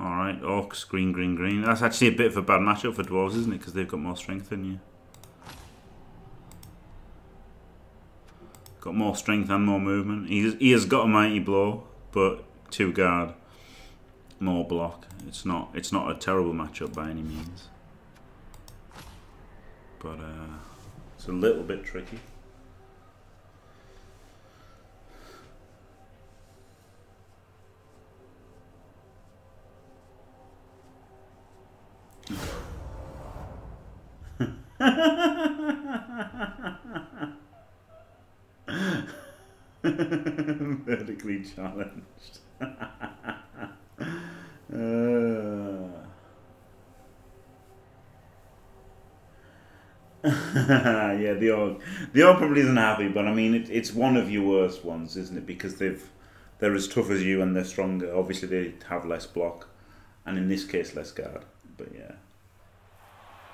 Alright, Orcs, green, green, green. That's actually a bit of a bad matchup for Dwarves, isn't it? Because they've got more strength than you. Got more strength and more movement. He has got a mighty blow, but two guard, more block. It's not it's not a terrible matchup by any means. But uh, it's a little bit tricky. Vertically challenged. uh. yeah, the orc, the orc probably isn't happy, but I mean, it, it's one of your worst ones, isn't it? Because they've they're as tough as you and they're stronger. Obviously, they have less block, and in this case, less guard. But yeah,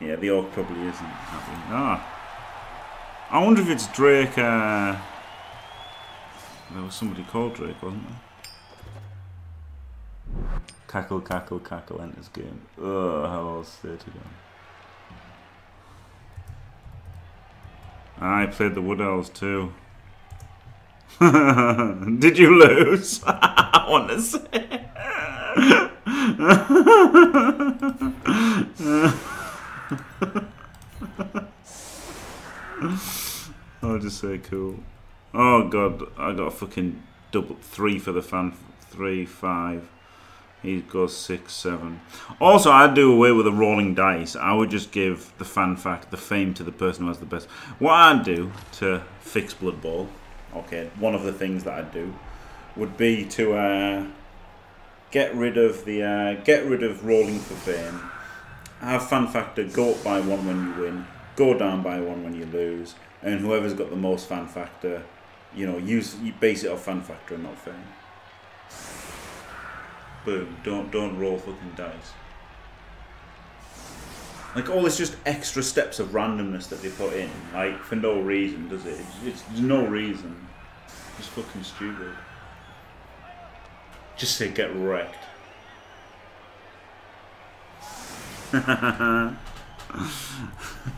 yeah, the orc probably isn't happy. Ah, I wonder if it's Drake. Uh, there was somebody called Drake, wasn't there? Cackle, cackle, cackle enters game. Ugh, how else there to go? I played the Wood Elves too. Did you lose? I want to say. I'll just say cool. Oh god, I got a fucking double three for the fan. Three, five. He goes six, seven. Also, I'd do away with the rolling dice. I would just give the fan fact, the fame to the person who has the best. What I'd do to fix Blood Bowl, okay, one of the things that I'd do would be to uh, get rid of the uh, get rid of rolling for fame. Have fan factor go up by one when you win, go down by one when you lose, and whoever's got the most fan factor you know, use you base it off fan factor and not fame. Boom! Don't don't roll fucking dice. Like all this just extra steps of randomness that they put in, like for no reason, does it? It's, it's no reason. It's fucking stupid. Just say get wrecked.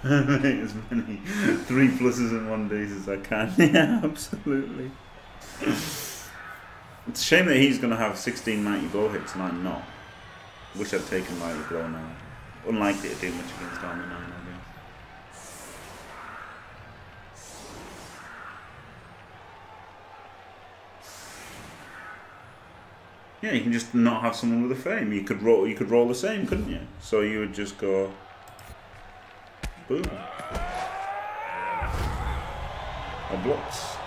as many three pluses in one days as I can. yeah, absolutely. It's a shame that he's going to have 16 mighty blow hits and I'm not. Wish I'd taken mighty blow now. Unlikely to do much against armor 9, Yeah, you can just not have someone with a fame. You could roll. You could roll the same, couldn't you? So you would just go Boom. A blocks.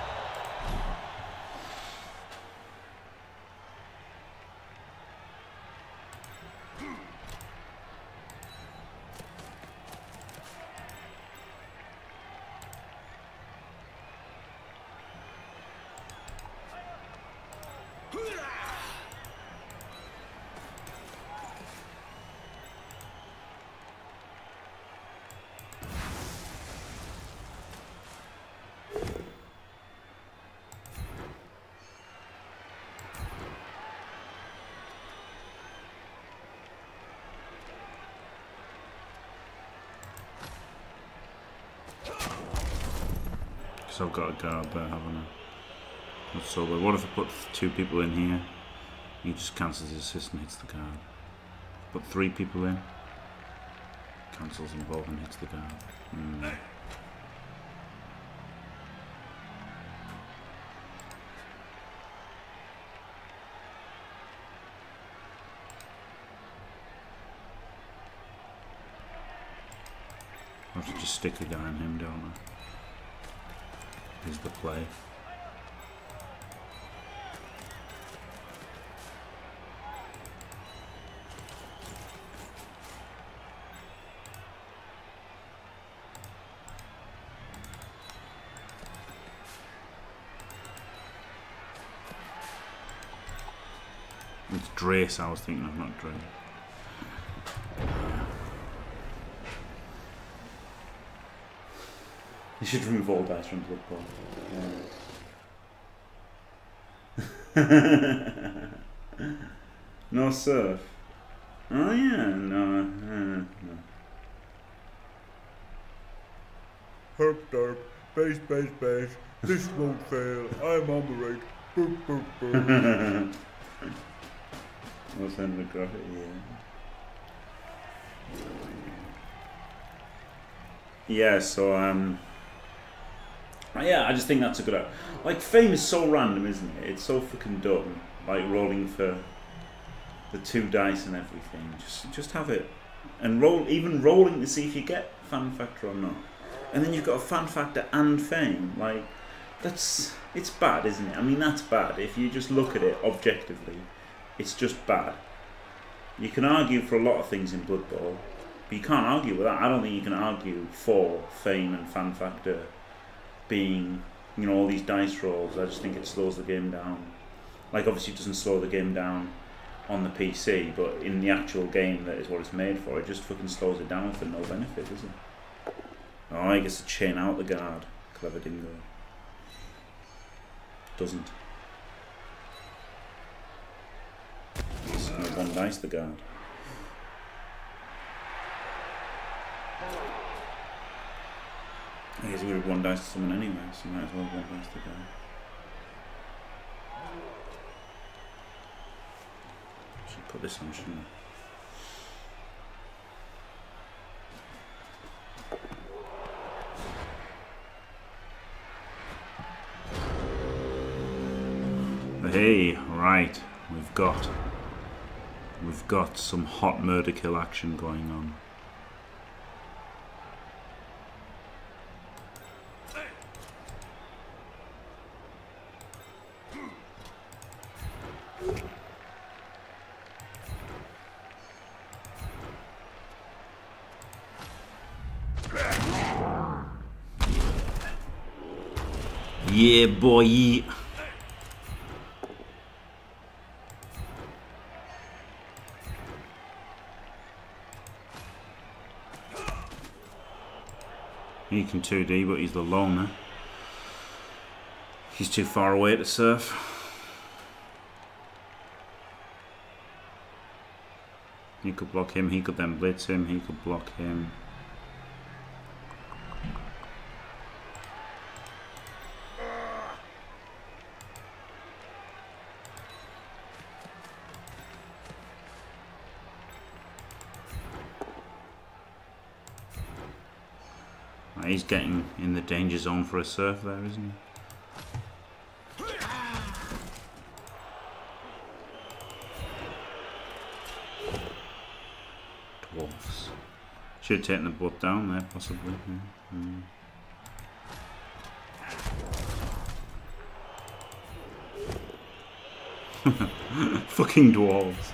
A guard there, haven't I? That's so weird. What if I put two people in here? He just cancels his assist and hits the guard. Put three people in. Cancels both and hits the guard. Mm. I have to just stick a guy on him, don't I? Is the play. It's Drace I was thinking of, not Drace. You should remove all dice from Blood Bowl. Yeah. no surf. Oh yeah, no, uh, no. Herp derp, base, base, base. This won't fail. I'm on the right. Boop, boop, boop. What's in the graphic? Yeah. Yeah. So um. Yeah, I just think that's a good. Like fame is so random, isn't it? It's so fucking dumb. Like rolling for the two dice and everything. Just just have it and roll. Even rolling to see if you get fan factor or not. And then you've got a fan factor and fame. Like that's it's bad, isn't it? I mean, that's bad. If you just look at it objectively, it's just bad. You can argue for a lot of things in Blood Bowl, but you can't argue with that. I don't think you can argue for fame and fan factor being, you know, all these dice rolls. I just think it slows the game down. Like, obviously, it doesn't slow the game down on the PC, but in the actual game that is what it's made for, it just fucking slows it down for no benefit, does it? Oh, I guess to chain out the guard. Clever dingo. Doesn't. One dice the guard. I guess we would have one dice to someone anyway, so might as well one dice the guard. Should put this on, shouldn't I? Hey, right, we've got we've got some hot murder kill action going on. Yeah, boy. He can 2D, but he's the loner. He's too far away to surf. He could block him, he could then blitz him, he could block him. He's getting in the danger zone for a surf there, isn't he? Dwarfs. Should have taken the butt down there, possibly. Yeah. Mm. Fucking dwarves.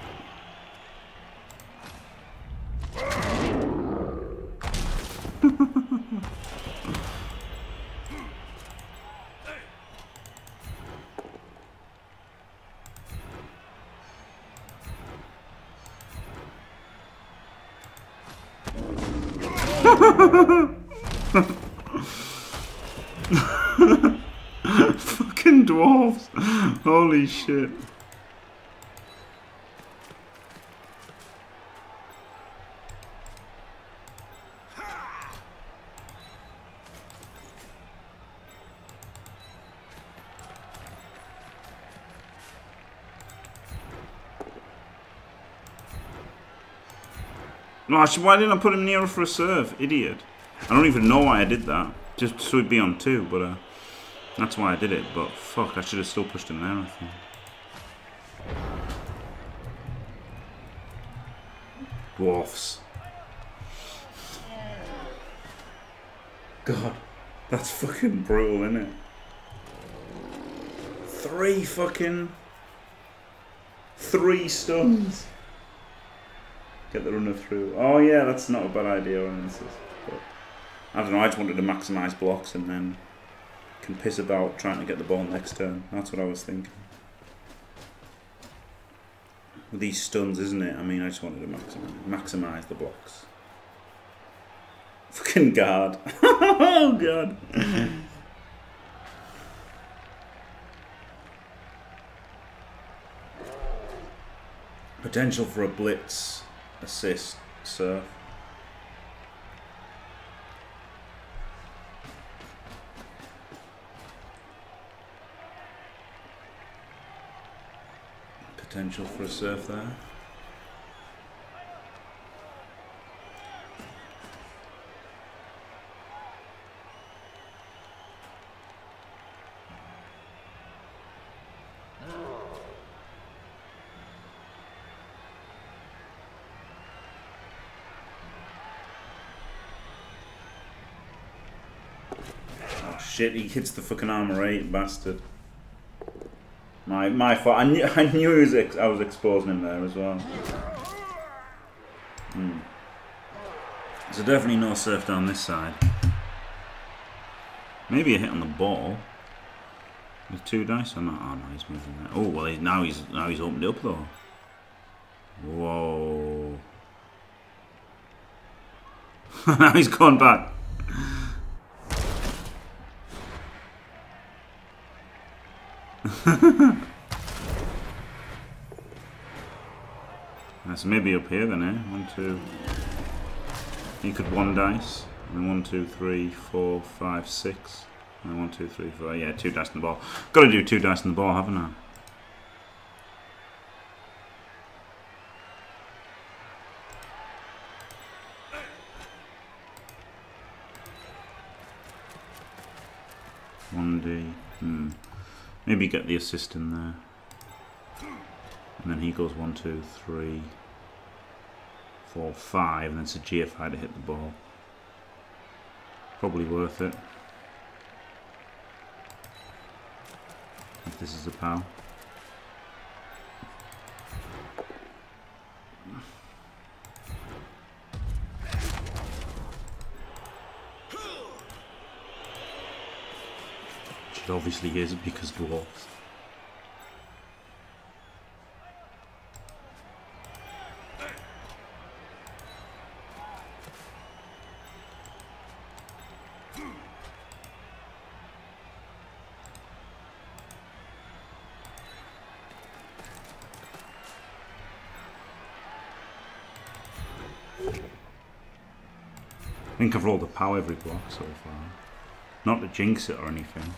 Fucking dwarves. Holy shit. No, why didn't I put him nearer for a surf? Idiot. I don't even know why I did that. Just so he'd be on two, but uh, that's why I did it. But fuck, I should have still pushed him there, I think. Dwarfs. God, that's fucking brutal, isn't it? Three fucking... Three stuns. Get the runner through. Oh yeah, that's not a bad idea on I don't know, I just wanted to maximise blocks and then can piss about trying to get the ball next turn. That's what I was thinking. With these stuns, isn't it? I mean, I just wanted to maximise, maximise the blocks. Fucking guard. oh god. Potential for a blitz assist surf. Potential for a surf there. Oh shit, he hits the fucking armor eight, bastard. My my fault. I knew I knew was I was exposing him there as well. Hmm. So definitely no surf down this side. Maybe a hit on the ball. With two dice? Oh no, he's moving there. Oh well, he's, now he's now he's opened up though. Whoa. now he's gone back. That's maybe up here then, eh? One, two. You could one dice. And one, two, three, four, five, six. And one, two, three, four. Yeah, two dice in the ball. Got to do two dice in the ball, haven't I? One D. Hmm. Maybe get the assist in there. And then he goes one, two, three, four, five, and then it's a GFI to hit the ball. Probably worth it. If this is a pow. It obviously is because dwarfs. Think I've rolled a power every block so far. Not to jinx it or anything.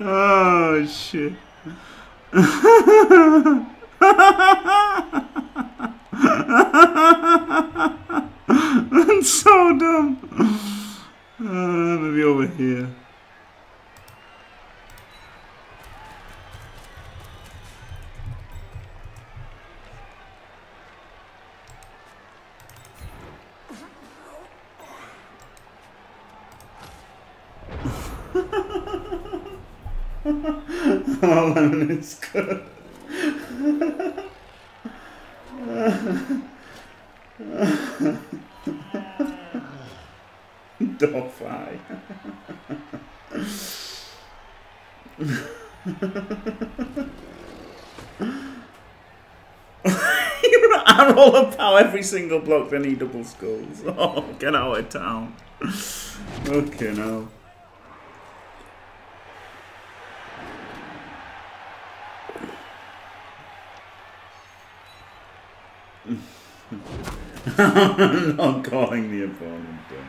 Oh shit. That's so dumb. Uh, maybe over here. Is good. I roll a pow every single block, then he double skulls. Oh, get out of town. Okay, now. I'm not calling the opponent dumb.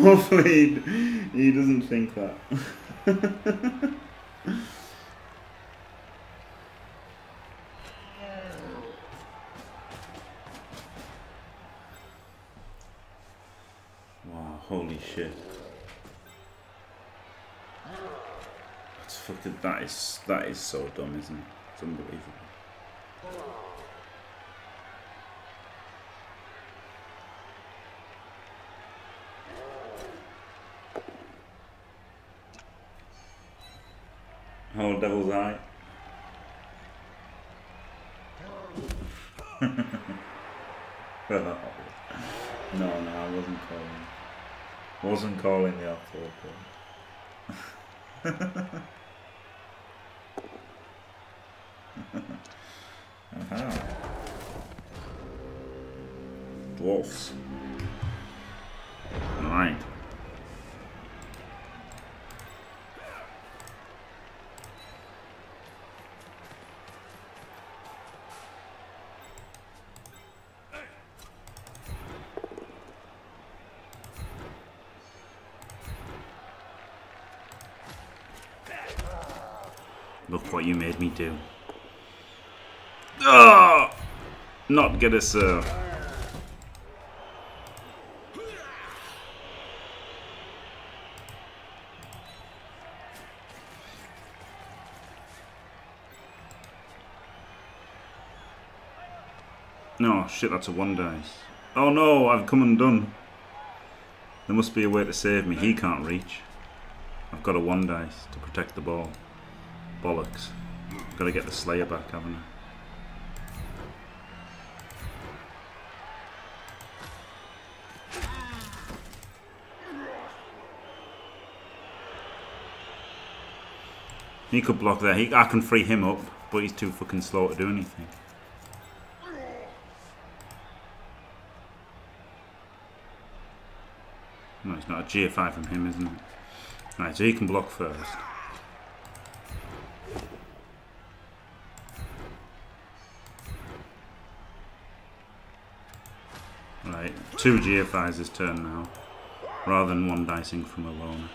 Hopefully he, he doesn't think that. wow, holy shit. That's fucking, that is, that is so dumb, isn't it? It's unbelievable. Oh, Devil's Eye. no, no, I wasn't calling. Wasn't calling the awful Aha. Dwarfs. Right. Look what you made me do. Ah! Not get a surf. No, shit, that's a one dice. Oh no, I've come undone. There must be a way to save me. He can't reach. I've got a one dice to protect the ball. Bollocks. Gotta get the Slayer back, haven't I? He could block there. He, I can free him up, but he's too fucking slow to do anything. No, it's not a GFI from him, isn't it? Right, so he can block first. Right, two GFIs this turn now, rather than one dicing from a loner.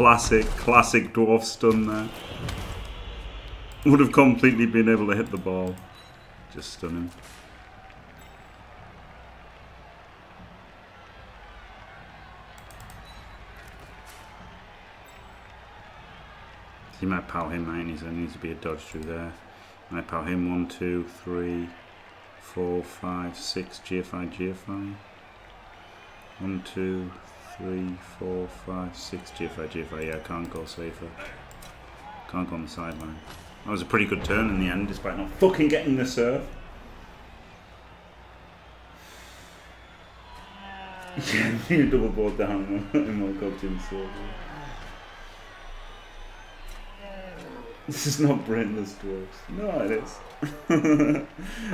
Classic, classic dwarf stun there. Would have completely been able to hit the ball. Just stunning. He might pow him out, and there needs to be a dodge through there. Might pow him one, two, three, four, five, six, GFI, GFI. One, two, three, four, five, six, GFI, GFI. Yeah, can't go safer. Can't go on the sideline. That was a pretty good turn in the end, despite not fucking getting the surf. Yeah, you double board down one coach serve. This is not brainless dwarfs. No, it is.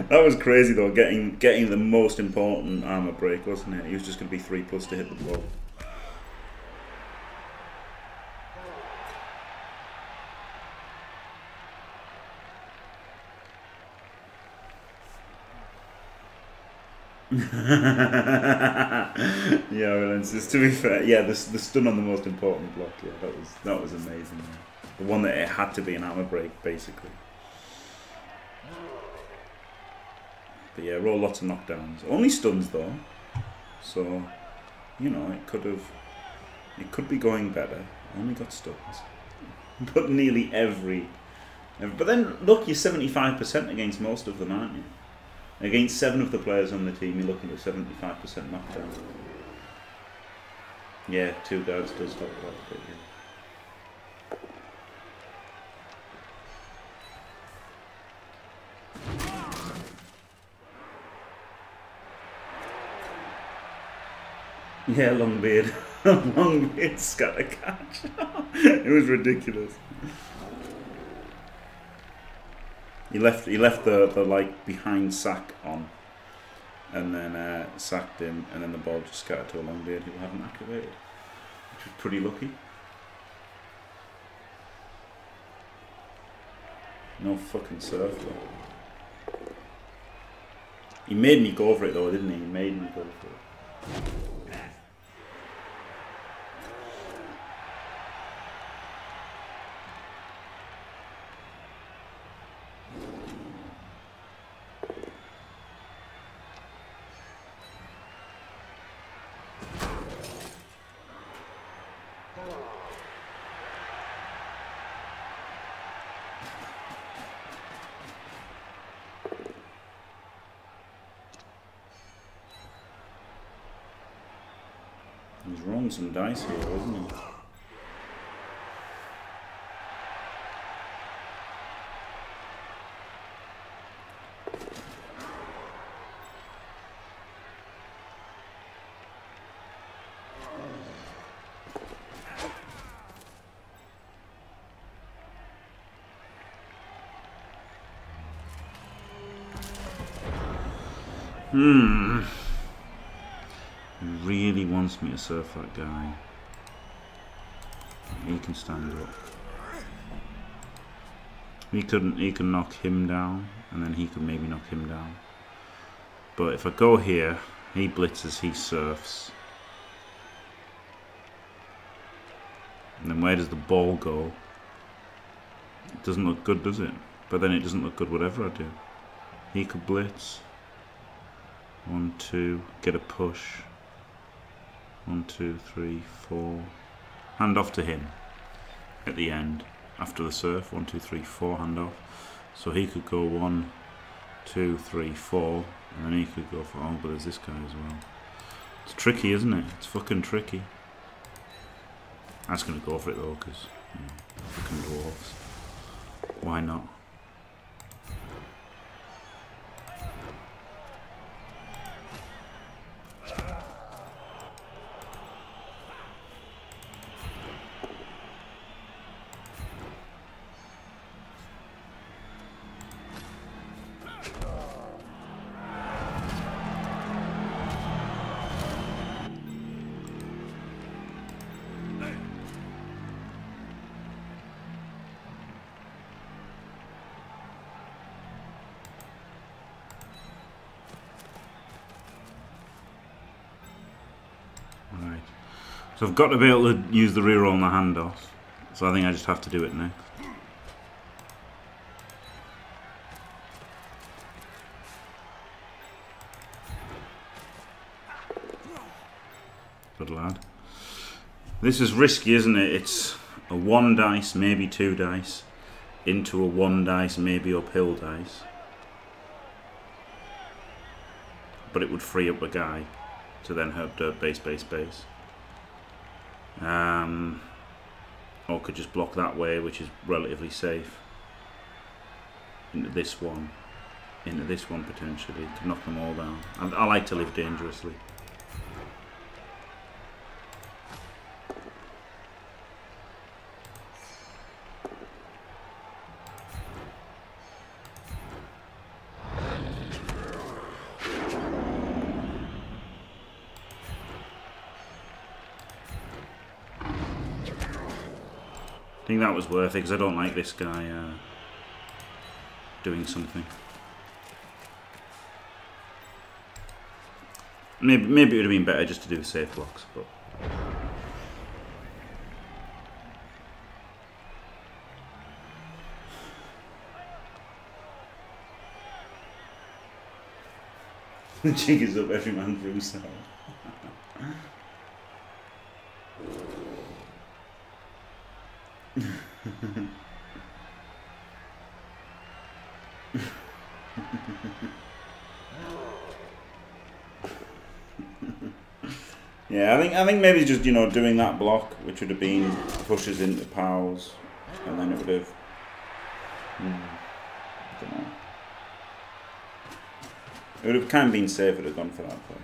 that was crazy though, getting getting the most important armor break, wasn't it? He was just going to be three plus to hit the ball. yeah, just to be fair, yeah, the, the stun on the most important block, yeah, that was that was amazing. Yeah. The one that it had to be an armor break, basically. But yeah, roll lots of knockdowns. Only stuns though, so you know it could have, it could be going better. Only got stuns, but nearly every. But then look, you're seventy five percent against most of them, aren't you? Against seven of the players on the team, you're looking at 75% knockdown. Yeah, two guards does help quite a bit, yeah. Yeah, long beard. long beard scatter catch. it was ridiculous. He left. He left the, the like behind sack on, and then uh, sacked him, and then the ball just scattered to a long beard who hadn't activated, which was pretty lucky. No fucking surf though. He made me go for it though, didn't he? He made me go for it. He's rolling some dice here, isn't he? Hmm. Wants me to surf that guy. He can stand up. He couldn't. He can knock him down, and then he could maybe knock him down. But if I go here, he blitzes, he surfs. And then where does the ball go? It doesn't look good, does it? But then it doesn't look good whatever I do. He could blitz. One, two, get a push. One, two, three, four. Hand off to him at the end after the surf. One, two, three, four, hand off. So he could go one, two, three, four, and then he could go for. Oh, but there's this guy as well. It's tricky, isn't it? It's fucking tricky. I'm gonna go for it though, because you know, fucking dwarves. Why not? So I've got to be able to use the reroll on the handoff. So I think I just have to do it next. Good lad. This is risky, isn't it? It's a one dice, maybe two dice, into a one dice, maybe uphill dice. But it would free up a guy to then have dirt base, base, base. Um, or could just block that way, which is relatively safe. Into this one. Into this one potentially. To knock them all down. I, I like to live dangerously. Was worth it because I don't like this guy uh, doing something. Maybe maybe it would have been better just to do the safe blocks, but jig is up every man for himself. yeah, I think maybe just you know doing that block, which would have been pushes into pows, and then it would have. Hmm, I don't know. It would have kind of been safer to have gone for that play.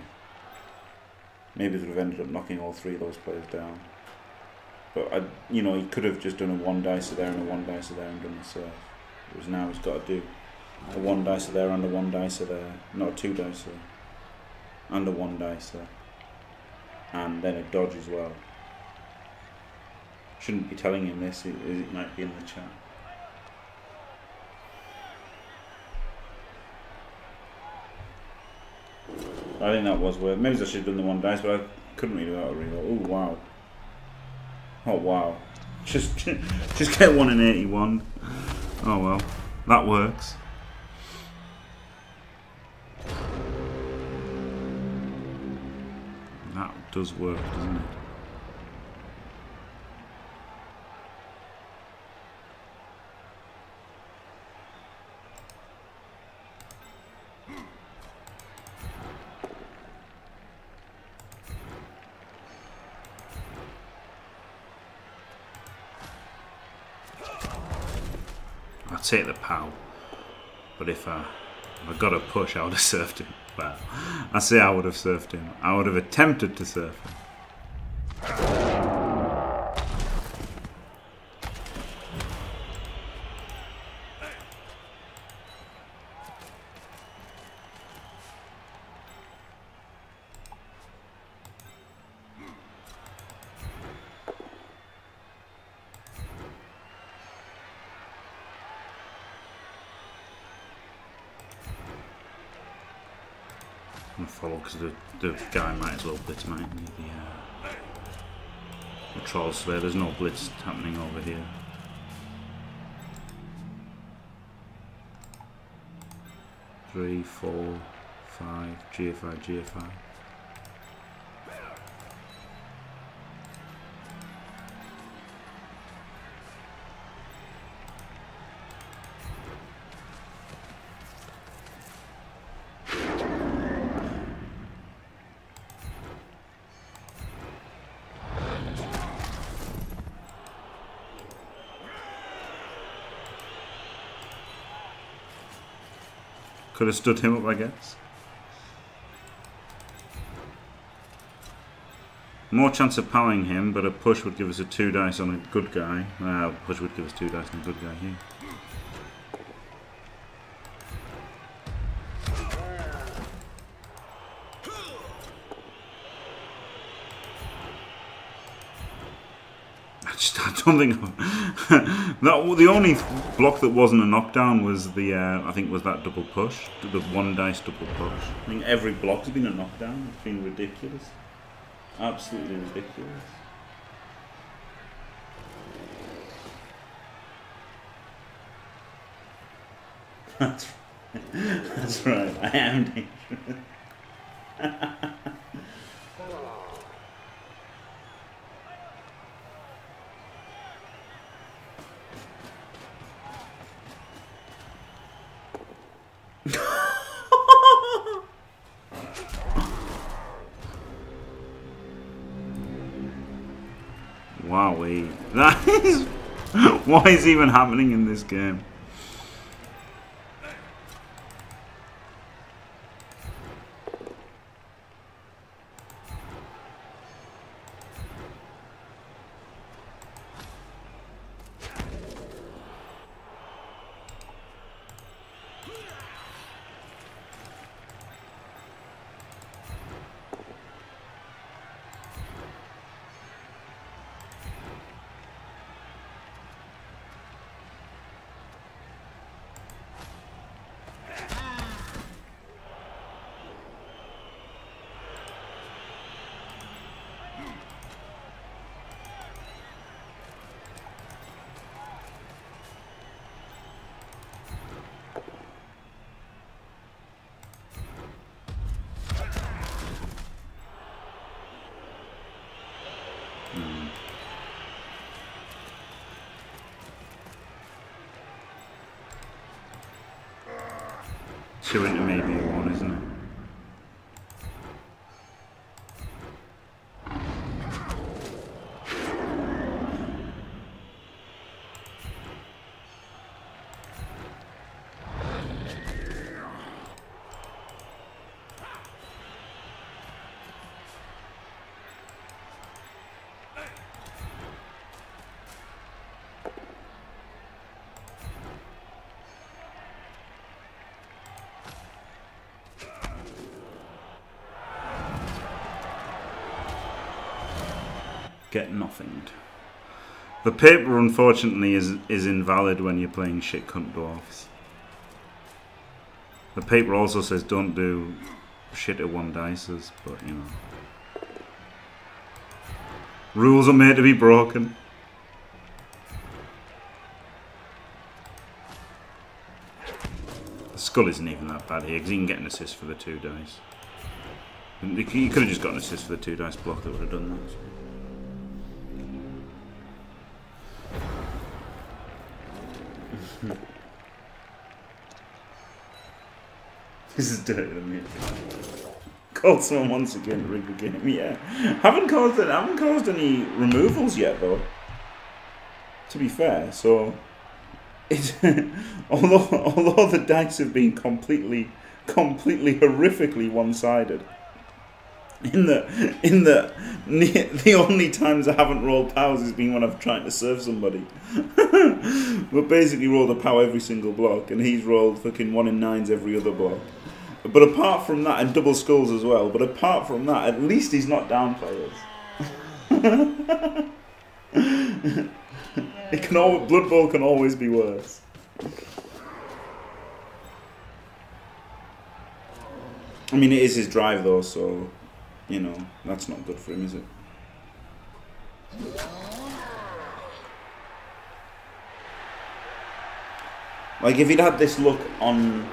Maybe it would have ended up knocking all three of those players down. But I, you know, he could have just done a one dicer there and a one dicer there and done the surf. Whereas now he's got to do a one dicer there and a one dicer there, not a two dicer, and a one dicer, and then a dodge as well. Shouldn't be telling him this. It, it might be in the chat. I think that was worth. Maybe I should have done the one dice, but I couldn't really without a reroll. Oh wow. Oh wow. Just just get one in eighty one. Oh well. That works. Does work, doesn't it? I'll take the POW. But if I, if I got a push, I would have surfed him. I say I would have surfed him. I would have attempted to surf him. I'm gonna follow because the, the guy might as well blitz, mightn't? The, uh, the troll slayer. There's no blitz happening over here. Three, four, five, GFI, GFI. Could have stood him up, I guess. More chance of powering him, but a push would give us a two dice on a good guy. Uh, push would give us two dice on a good guy here. I just I don't think that the only block that wasn't a knockdown was the uh, I think was that double push, the one dice double push. I think every block's been a knockdown. It's been ridiculous, absolutely ridiculous. That's. That's right. I am dangerous. What is even happening in this game? Two into maybe one, isn't it? Get nothing. The paper, unfortunately, is is invalid when you're playing shit cunt dwarfs. The paper also says don't do shitter one dices, but you know. Rules are made to be broken. The skull isn't even that bad here because he can get an assist for the two dice. You could have just got an assist for the two dice block that would have done that. Dirty to me. Called someone once again to rig the game. Yeah, haven't caused it. Haven't caused any removals yet though. To be fair, so it, although although the dice have been completely completely horrifically one-sided in the in the the only times I haven't rolled pows has been when I've tried to surf somebody. but basically rolled a pow every single block, and he's rolled fucking one in nines every other block. But apart from that, and double skulls as well. But apart from that, at least he's not down players. it can all Blood Bowl can always be worse. I mean, it is his drive though, so you know, that's not good for him, is it? Like, if he'd had this look on...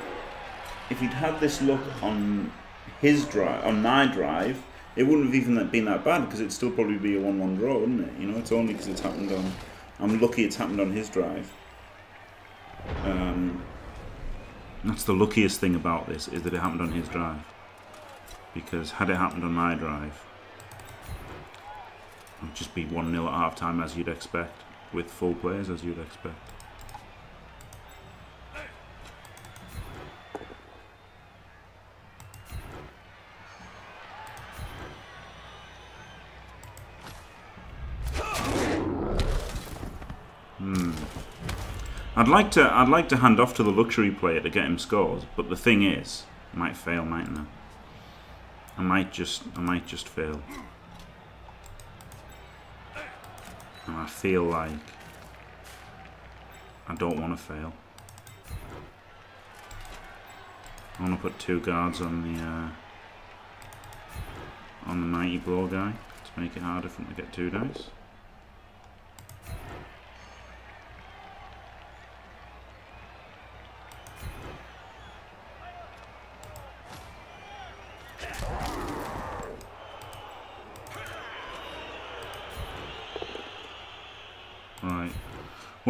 If he'd had this look on his drive, on my drive, it wouldn't have even been that bad, because it'd still probably be a 1-1 draw, wouldn't it? You know, it's only because it's happened on... I'm lucky it's happened on his drive. Um, that's the luckiest thing about this, is that it happened on his drive because had it happened on my drive, it would just be 1-0 at half time as you'd expect, with full players as you'd expect. I'd like to I'd like to hand off to the luxury player to get him scores, but the thing is, I might fail, mightn't I? I might just I might just fail. And I feel like I don't want to fail. I want to put two guards on the uh, on the mighty blow guy to make it harder for him to get two dice.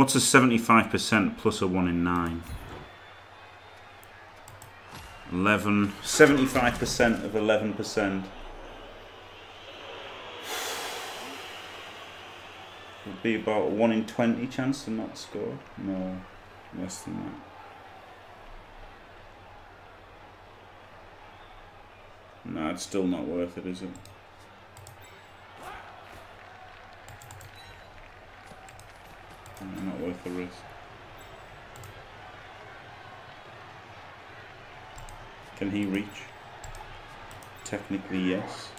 What's a 75% plus a 1 in 9? 11. 75% of 11%. Would be about a 1 in 20 chance to not score. No, less than that. No, it's still not worth it, is it? Not worth the risk. Can he reach? Technically, yes.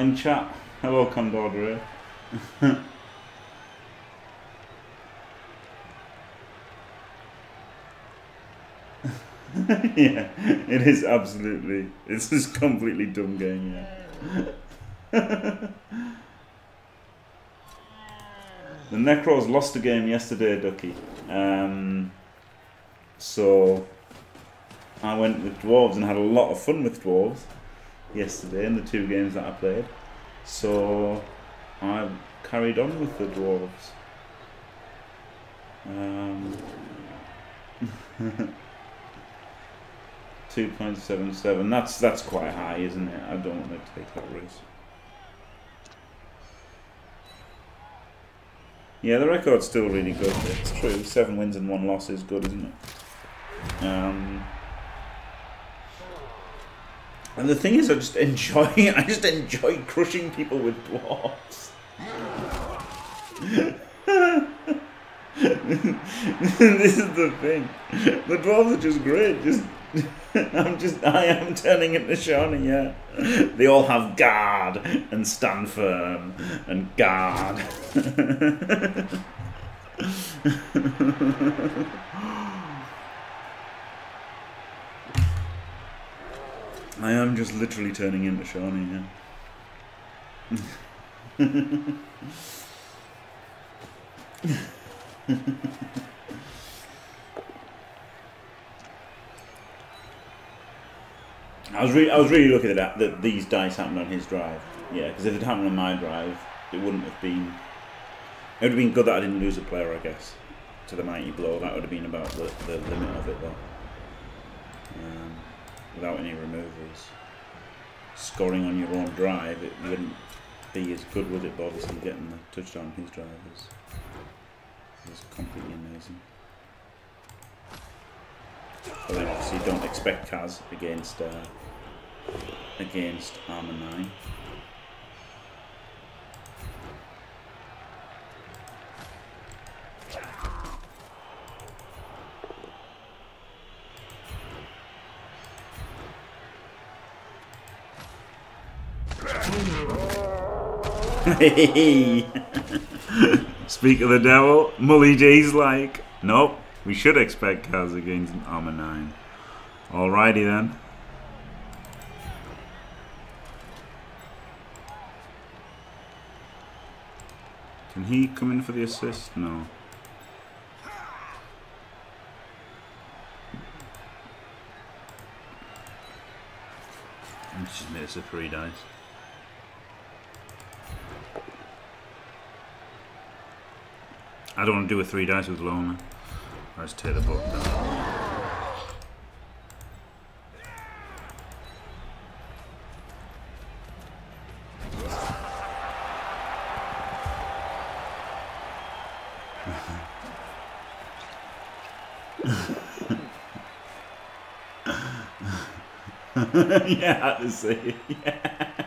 In chat. Hello, Condor yeah, it is absolutely. It's just completely dumb game, yeah. the Necros lost a game yesterday, Ducky. Um, so I went with Dwarves and had a lot of fun with Dwarves yesterday in the two games that I played. So I carried on with the dwarves. Um, 2.77. That's that's quite high, isn't it? I don't want to take that risk. Yeah, the record's still really good. It's true. Seven wins and one loss is good, isn't it? Um, and the thing is, I just enjoy, I just enjoy crushing people with dwarfs. this is the thing. The dwarves are just great. Just I'm just I am turning into Shawnee, yeah. They all have guard and stand firm and guard. I am just literally turning into Shawnee, yeah. I was really, I was really looking at that, that these dice happened on his drive. Yeah, because if it happened on my drive, it wouldn't have been. It would have been good that I didn't lose a player, I guess, to the mighty blow. That would have been about the, the limit of it, though. Um, without any removals. Scoring on your own drive, it wouldn't be as good, would it? But obviously, getting the touchdown on his drive is, is completely amazing. But then obviously don't expect cas against uh, against Armour 9. Speak of the devil, Mully D's like, nope. We should expect cas against Armour 9. Alrighty then. Can he come in for the assist? No. Just made a three dice. I don't want to do a three dice with loner. Let's tear the book down. yeah, I say Yeah.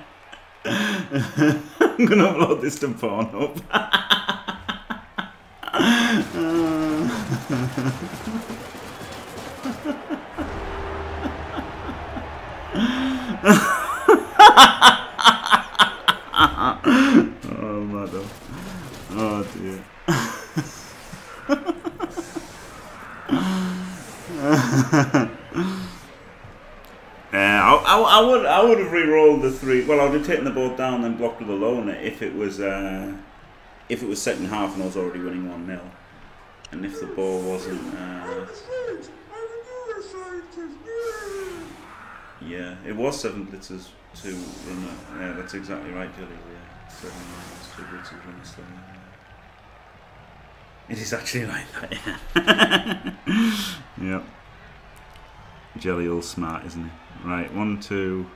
I'm gonna upload this to Pornhub. oh, mother. Oh, dear. Yeah, I, I, I would I would have re-rolled the three. Well, I would have taken the board down and blocked with a loner if it was uh, if it was second half and I was already winning one 0 and ball wasn't. Uh, yeah, it was seven blitzers to run. A, yeah, that's exactly right, Jelly. Yeah, seven minus two blitzers run a. It is actually like that. Yeah. yep. Jelly all smart, isn't he? Right, one, two,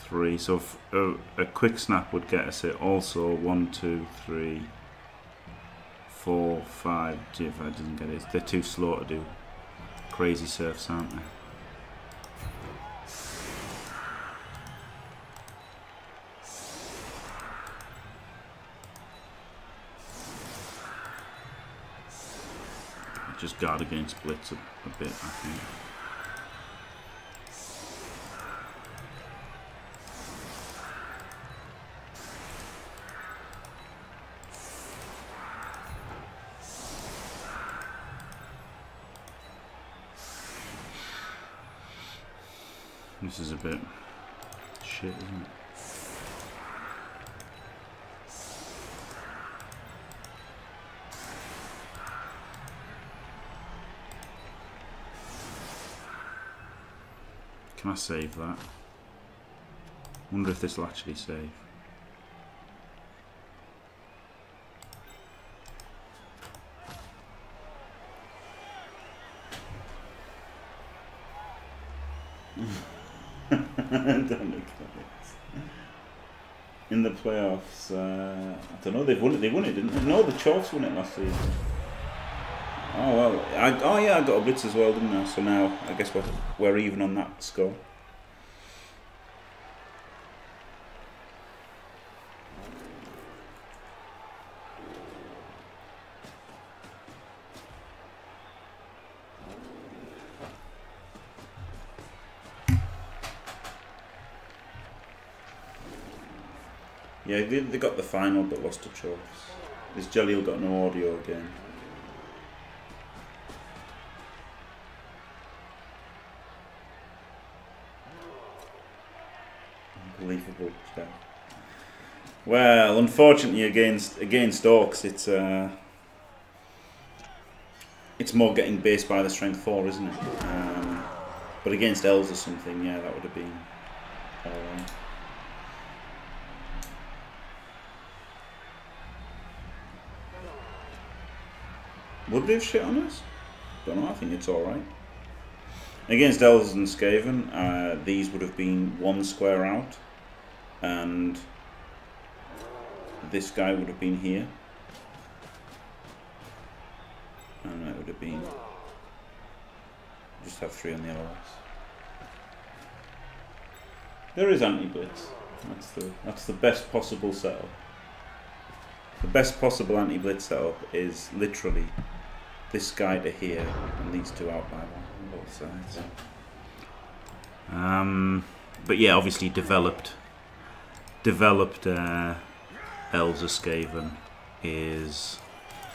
three. So if, uh, a quick snap would get us it. Also, one, two, three, four, five. If I doesn't get it, they're too slow to do. Crazy surfs, aren't they? Just guard against blitz a, a bit, I think. This is a bit shit, isn't it? Can I save that? wonder if this will actually save. In the playoffs, uh, I don't know. They've won it. They won it, didn't they? No, the Chalks won it last season. Oh well. I, oh yeah, I got a blitz as well, didn't I? So now I guess we're we're even on that score. They, they got the final but lost to Chorfs. This Jelliel got no audio again. Unbelievable stuff. Well, unfortunately against against Orcs, it's uh, it's more getting based by the strength four, isn't it? Um, but against elves or something, yeah, that would have been alright. Would they have shit on us? Don't know. I think it's all right. Against elves and Skaven, uh, these would have been one square out, and this guy would have been here, and that would have been just have three on the LOS. There is anti-blitz. That's the that's the best possible setup. The best possible anti-blitz setup is literally this guy to here and these two out by one on both sides. Um, but yeah, obviously developed developed uh, of Skaven is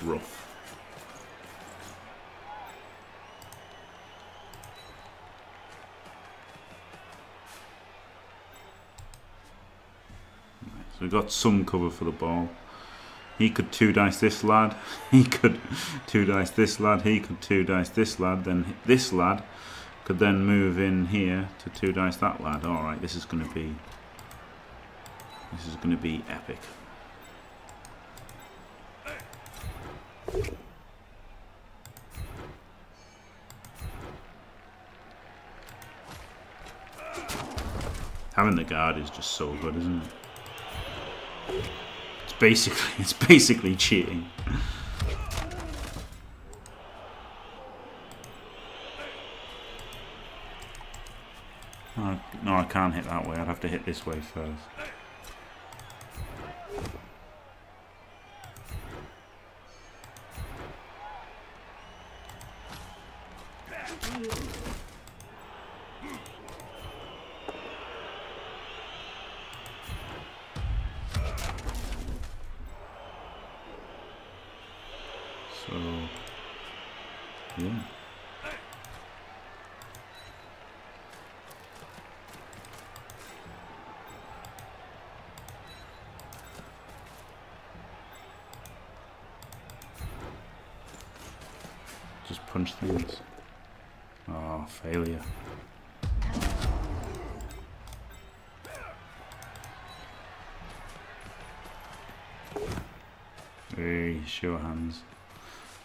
rough. So we've got some cover for the ball. He could two dice this lad. He could two dice this lad. He could two dice this lad. Then this lad could then move in here to two dice that lad. All right, this is going to be this is going to be epic. Having the guard is just so good, isn't it? Basically it's basically cheating. No, I can't hit that way. I'd have to hit this way first.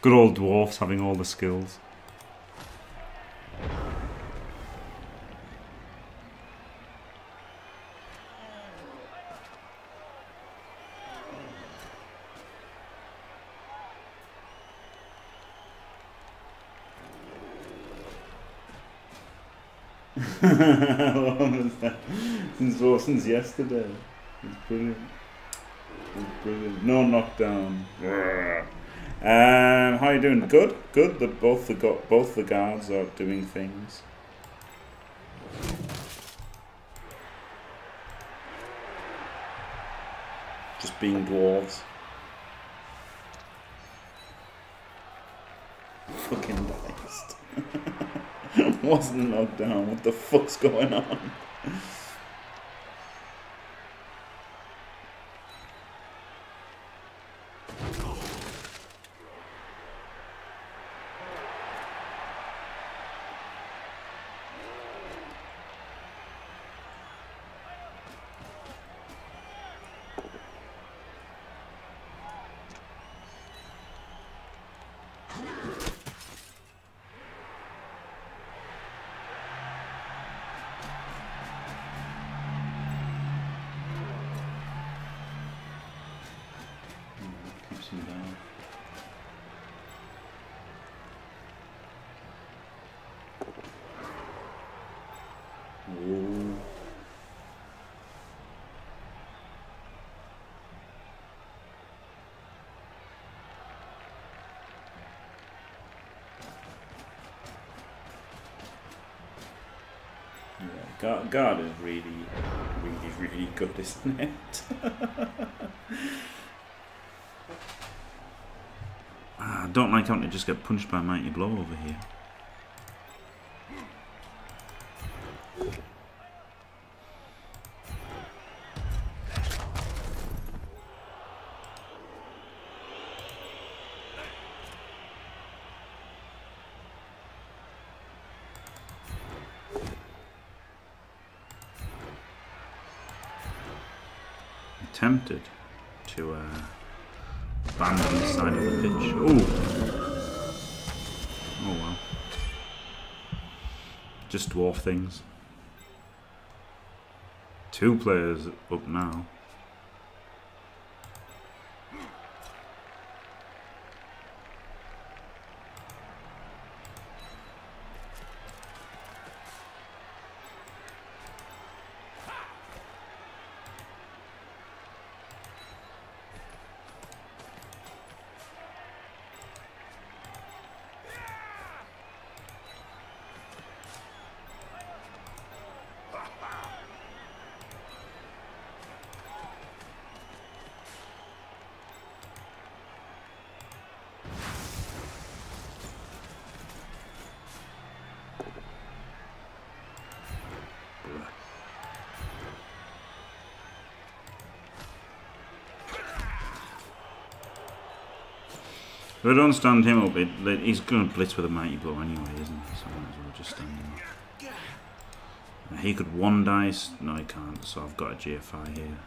Good old dwarfs having all the skills. Since, since yesterday. It's brilliant. It's brilliant. No knockdown. Um, how you doing? Good, good. The, both the both the guards are doing things. Just being dwarves. Fucking diced. Wasn't knocked down. What the fuck's going on? God, is really, really really, really good, isn't it? Ah, I don't like having to just get punched by a mighty blow over here. Tempted to uh, abandon the side of the pitch. Oh! Oh well. Just dwarf things. Two players up now. If I don't stand him up, it, it, he's going to blitz with a mighty blow anyway, isn't he? So I might as well just stand him up. He could one dice. No, he can't, so I've got a GFI here.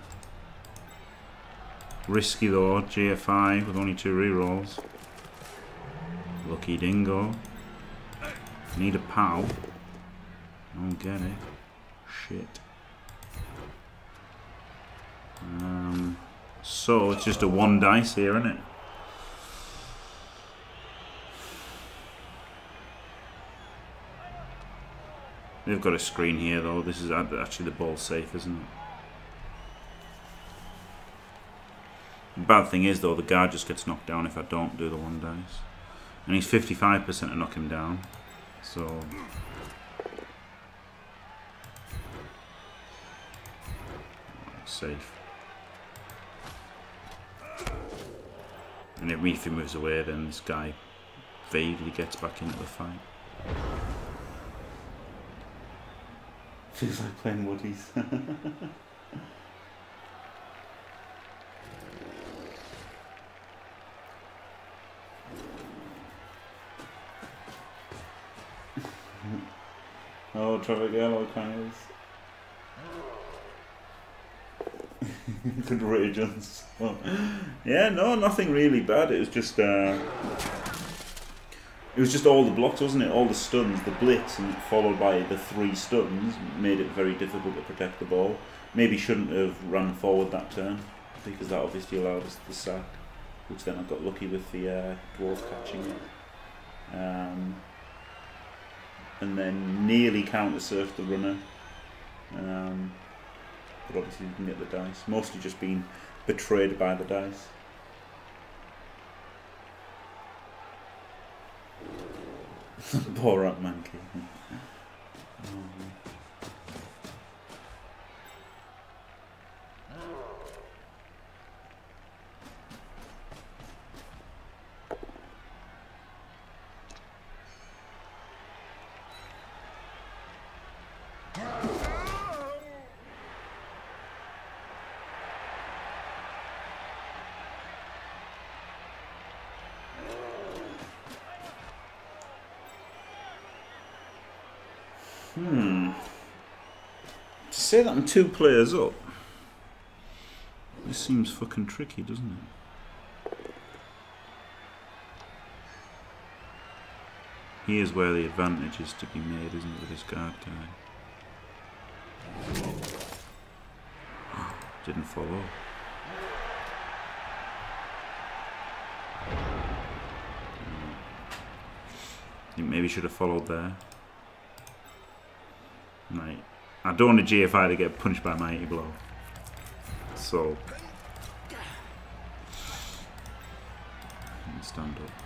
Risky though, GFI with only two rerolls. Lucky dingo. Need a pow. Don't get it. Shit. Um, so it's just a one dice here, isn't it? They've got a screen here though. This is actually the ball safe, isn't it? The bad thing is though, the guard just gets knocked down if I don't do the one dice. And he's 55% to knock him down. So... Safe. And if he moves away, then this guy vaguely gets back into the fight. Feels like playing Woodies. oh, traffic yellow cars. Good regions. Yeah, no, nothing really bad. It was just. Uh, it was just all the blocks, wasn't it? All the stuns, the blitz, and followed by the three stuns made it very difficult to protect the ball. Maybe shouldn't have run forward that turn because that obviously allowed us the sack, which then I got lucky with the uh, dwarf catching it. Um, and then nearly counter surfed the runner. Um, but obviously didn't get the dice. Mostly just being betrayed by the dice. Poor up monkey. Oh, Hmm. To say that I'm two players up, this seems fucking tricky, doesn't it? Here's where the advantage is to be made, isn't it, with this guard guy? Didn't follow. maybe should have followed there. Right. I don't want a GFI to get punched by my mighty blow. So. Stand up.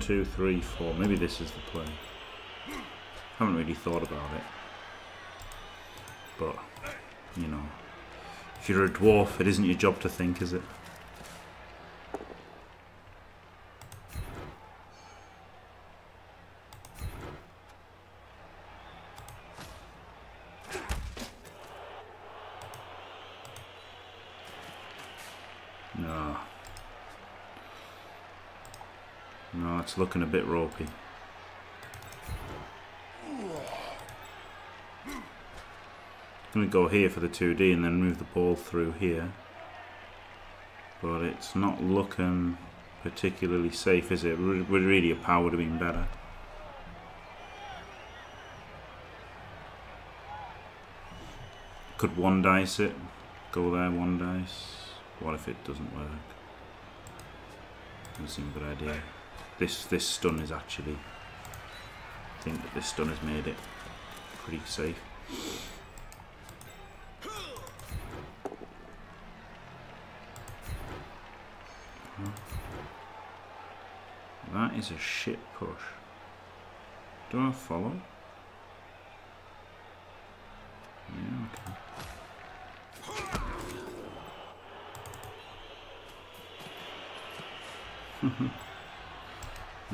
Two, three, four. Maybe this is the play. Haven't really thought about it. But, you know, if you're a dwarf, it isn't your job to think, is it? No. No, it's looking a. I'm going to go here for the 2D and then move the ball through here. But it's not looking particularly safe, is it? Would really a pow would have been better. Could one dice it? Go there, one dice. What if it doesn't work? Doesn't seem a good idea. This this stun is actually I think that this stun has made it pretty safe. That is a shit push. Do I follow? Yeah, okay.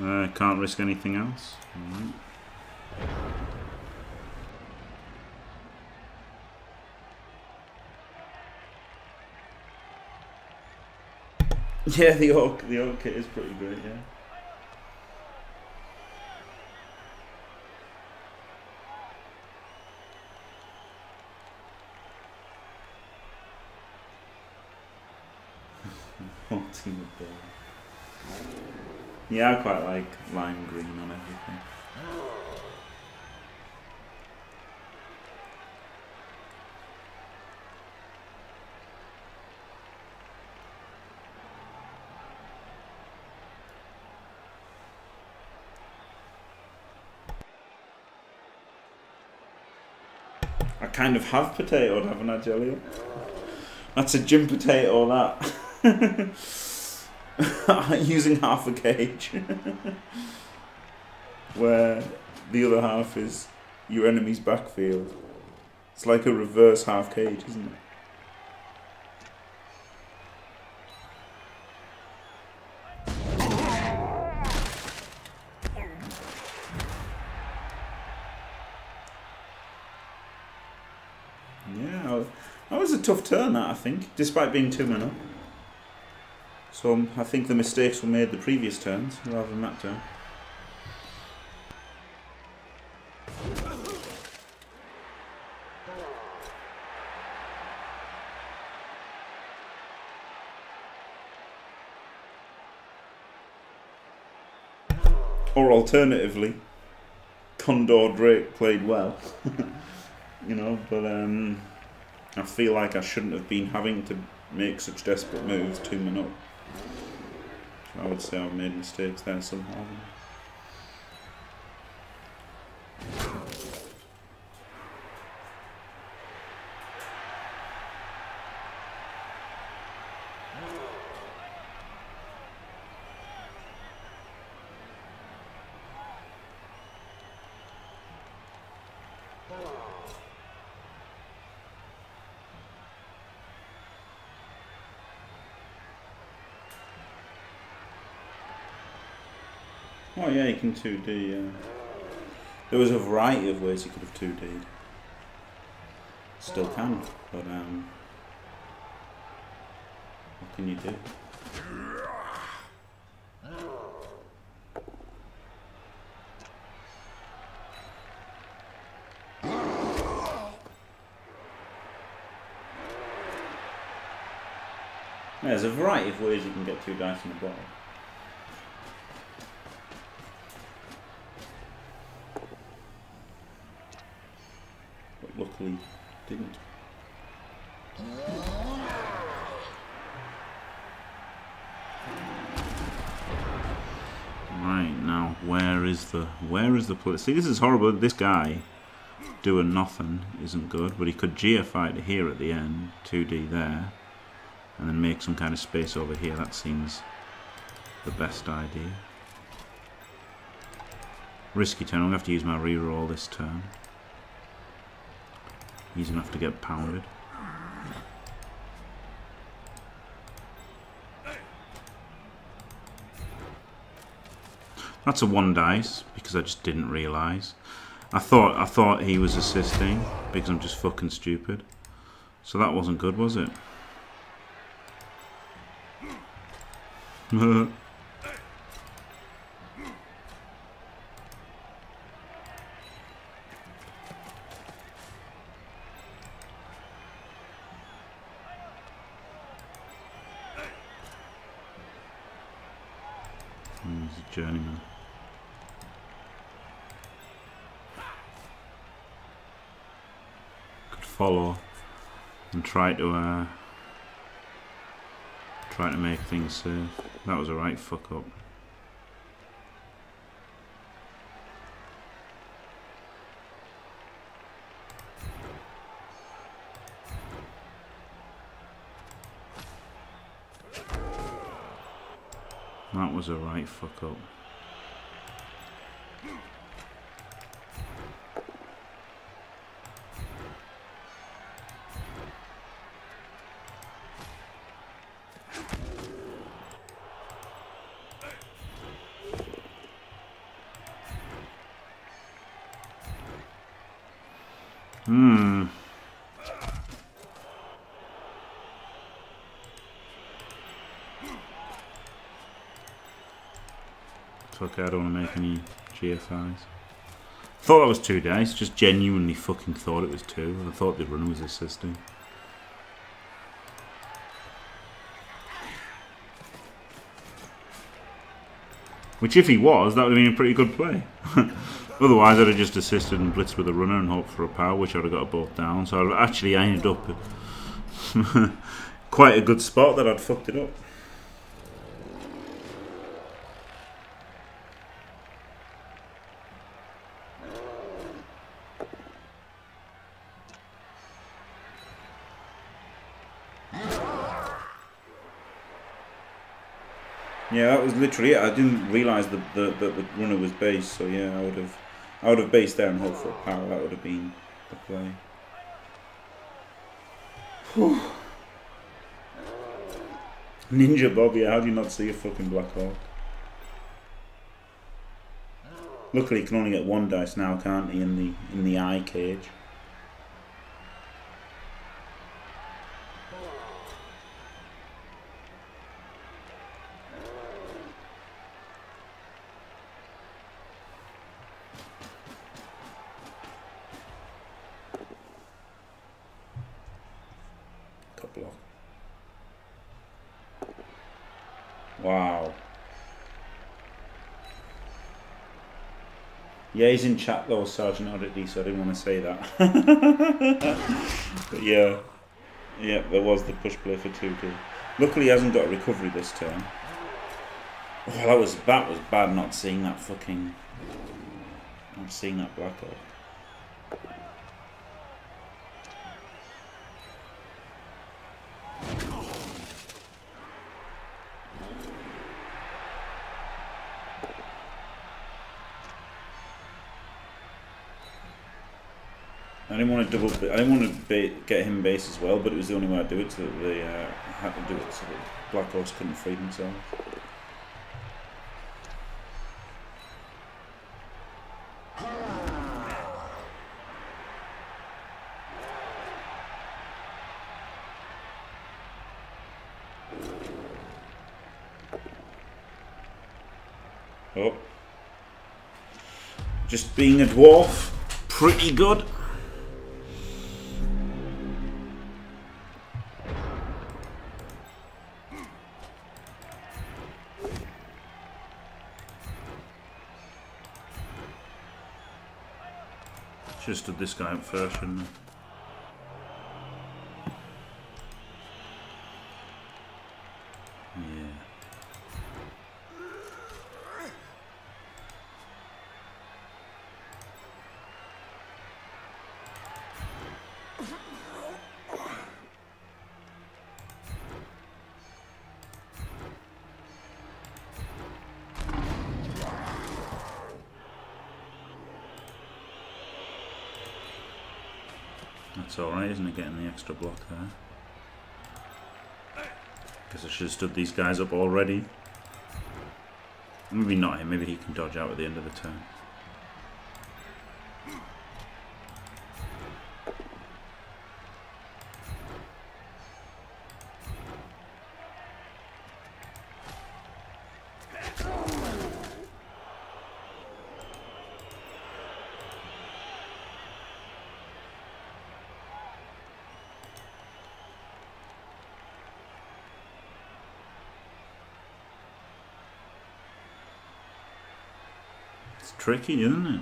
Uh, can't risk anything else. Right. Yeah, the orc, the orc kit is pretty great. Yeah. Haunting the ball. Yeah, I quite like lime green on everything. I kind of have potatoed, haven't I, Jelly? That's a gym potato, that. Using half a cage. Where the other half is your enemy's backfield. It's like a reverse half cage, isn't it? Yeah, that was a tough turn, that I think, despite being two men up. So I think the mistakes were made the previous turns rather than that turn. Or alternatively, Condor Drake played well. you know, but um, I feel like I shouldn't have been having to make such desperate moves two up. I would say I've made mistakes there somehow. Oh yeah, you can 2D. Uh, there was a variety of ways you could have 2D'd. Still can, but um, what can you do? There's a variety of ways you can get two dice in a bottle. Where is the place? See, this is horrible. This guy doing nothing isn't good, but he could to here at the end, 2D there, and then make some kind of space over here. That seems the best idea. Risky turn. I'm going to have to use my reroll this turn. He's going to have to get pounded. That's a one dice because I just didn't realise. I thought I thought he was assisting because I'm just fucking stupid. So that wasn't good, was it? Hmm, He's a journeyman. Could follow and try to uh, try to make things safe. That was a right fuck up. That was a right fuck up. Hmm. Okay, I don't want to make any GFIs. Thought that was two dice, just genuinely fucking thought it was two. I thought the runner was assisting. Which if he was, that would have been a pretty good play. Otherwise I'd have just assisted and blitzed with a runner and hoped for a pow, which I'd have got both down. So I actually ended up quite a good spot that I'd fucked it up. Yeah, that was literally it. I didn't realise that the, the, the runner was base, so yeah, I would have I would have based there and hoped for a pow. That would have been the play. Ninja Bobby, how do you not see a fucking Black Orc? Luckily, he can only get one dice now, can't he? In the in the eye cage. Couple of. Wow. Yeah, he's in chat though, Sergeant Oddity, so I didn't want to say that. but yeah. Yeah, there was the push play for 2 2. Luckily, he hasn't got a recovery this turn. Oh, that was that was bad not seeing that fucking. Not seeing that black hole. I didn't want to double. I didn't want to get him base as well, but it was the only way I'd do it. So that they uh, had to do it so that Black Horse couldn't free themselves. Oh. Just being a dwarf, pretty good. Stood this guy up first, shouldn't I? Getting the extra block there? Guess I should have stood these guys up already. Maybe not him, maybe he can dodge out at the end of the turn. Tricky, isn't it?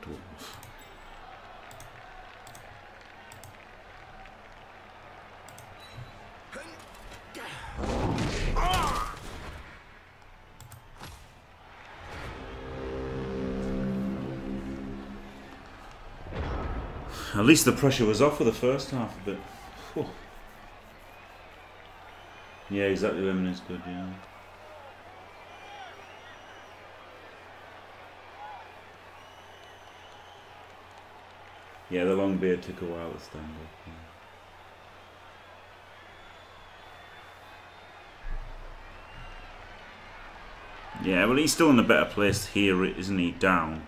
Dwarf. At least the pressure was off for the first half but. it. Phew. Yeah, exactly. Women is good. Yeah. Yeah, the long beard took a while to stand up. Yeah. Yeah, well, he's still in a better place here, isn't he? Down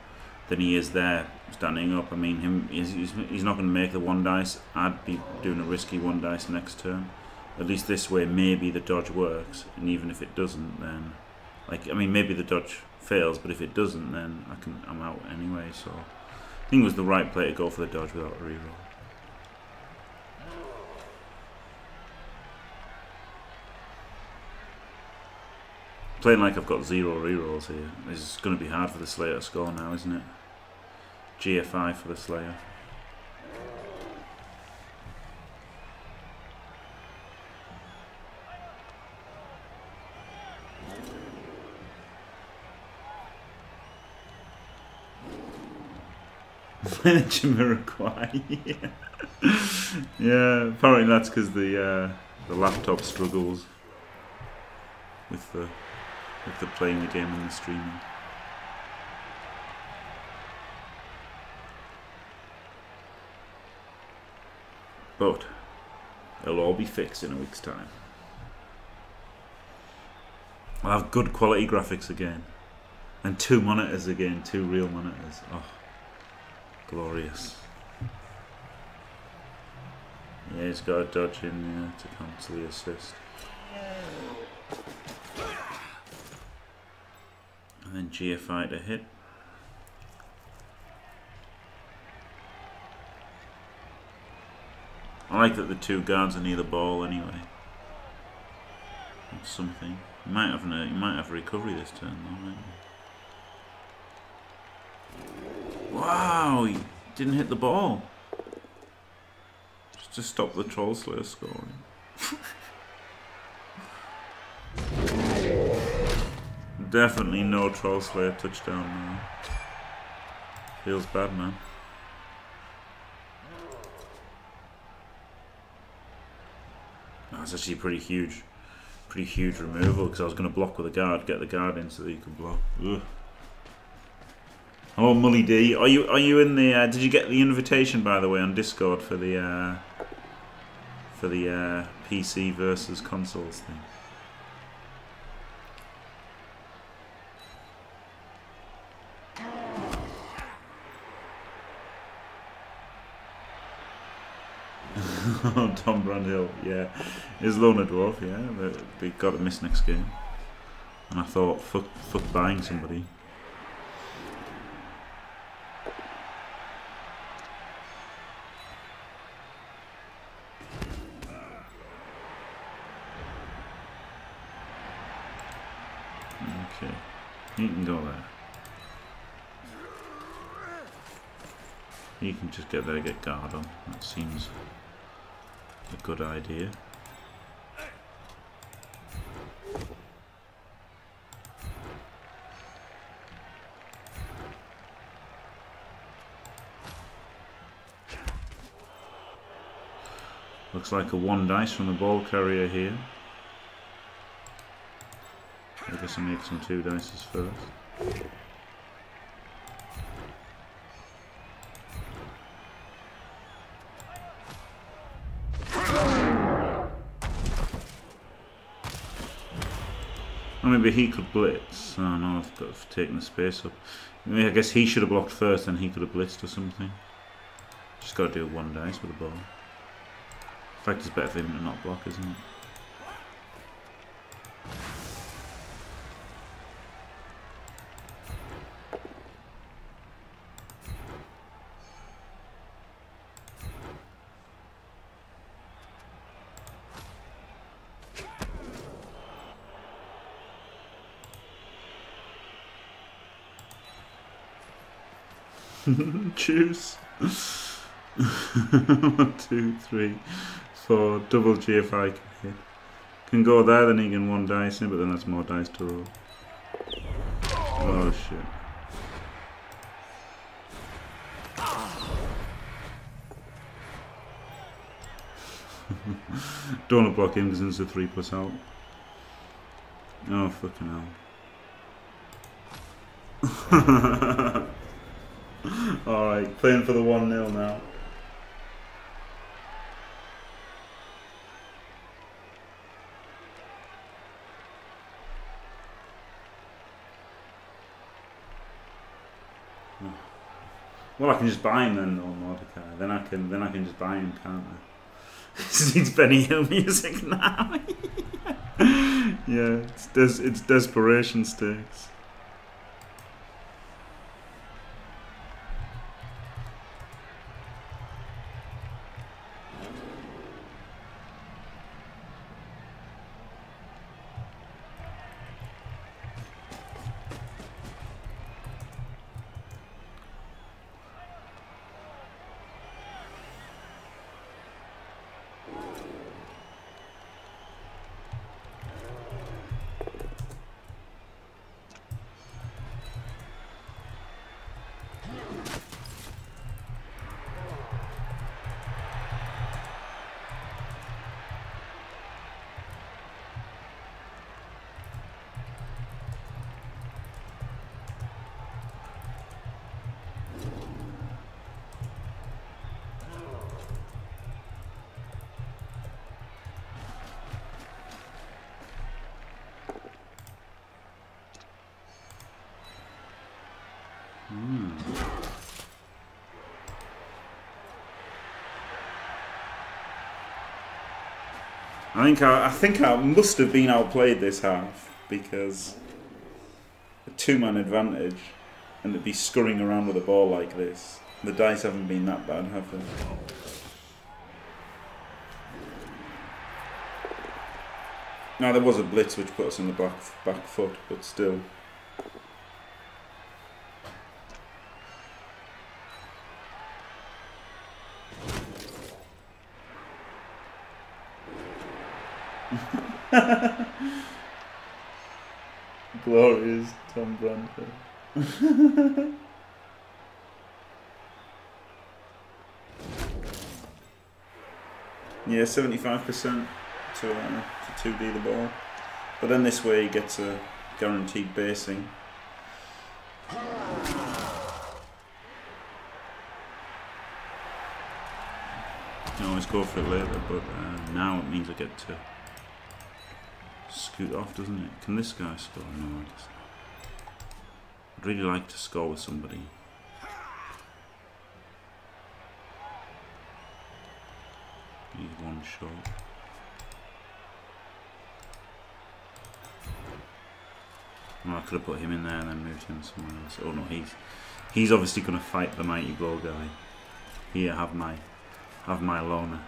than he is there, standing up. I mean, him he's, he's, not going to make the one dice. I'd be doing a risky one dice next turn. At least this way, maybe the dodge works, and even if it doesn't, then like I mean, maybe the dodge fails, but if it doesn't, then I can I'm out anyway. So I think it was the right play to go for the dodge without a reroll. Playing like I've got zero rerolls here. Is going to be hard for the Slayer to score now, isn't it? GFI for the Slayer. Jamiroquai. yeah. yeah, apparently that's because the uh, the laptop struggles with the with the playing the game and the streaming. But it'll all be fixed in a week's time. I'll have good quality graphics again. And two monitors again, two real monitors. Oh, glorious. Yeah, he's got a dodge in there to cancel the assist. And then GFI to hit. I like that the two guards are near the ball anyway. That's something. You might have a, you might have recovery this turn though? Wow, he didn't hit the ball. Just to stop the Troll Slayer scoring. Definitely no Troll Slayer touchdown now. Feels bad, man. That's actually pretty huge. Pretty huge removal because I was going to block with a guard, get the guard in so that you could block. Ugh. Oh, Mully D, are you are you in the? Uh, did you get the invitation by the way on Discord for the uh, for the uh, PC versus consoles thing? Tom Brandhill, yeah. Is Lona Dwarf, yeah. But they got a miss next game. And I thought, fuck, fuck buying somebody. Okay. You can go there. You can just get there, get guard on. That seems a good idea. Looks like a one dice from the ball carrier here. I guess I make some two dices first. Maybe he could blitz. I oh, no, I've got I've taken the space up. Maybe I guess he should have blocked first and he could have blitzed or something. Just gotta do one dice with the ball. In fact, it's better for him to not block, isn't it? Choose. One, two, three, four. Double GFI can. Can go there, then he can one dice in, but then that's more dice to roll. Oh shit. Don't want to block him because it's a 3 plus out. Oh fucking hell. Alright, playing for the 1 0 now. Well, I can just buy him then, or Mordecai. Then I can, then I can just buy him, can't I? this needs Benny Hill music now. yeah, it's des- it's desperation stakes. I think I, I think I must have been outplayed this half because a two-man advantage, and to be scurrying around with a ball like this. The dice haven't been that bad, have they? Now there was a blitz which put us on the back back foot, but still. Glorious Tom Brandon. Yeah, seventy-five percent to uh, to two D the ball, but then this way he gets a guaranteed basing. Can always go for it later, but uh, now it means I get to scoot off, doesn't it? Can this guy score? No, it doesn't. I'd really like to score with somebody. He's one shot. I could have put him in there and then moved him somewhere else. Oh no, he's he's obviously going to fight the mighty blow guy. Here, have my have my loner.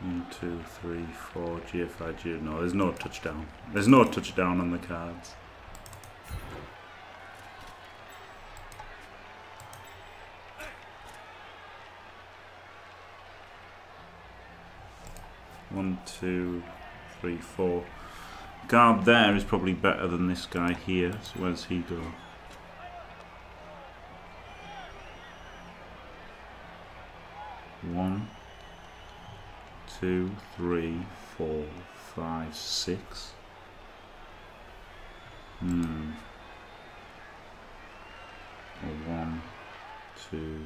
One, two, GFI, G. No, there's no touchdown. There's no touchdown on the cards. One, two, three, four. Guard there is probably better than this guy here. So where's he go? One, two, three, four, five, six. Hmm. One, two,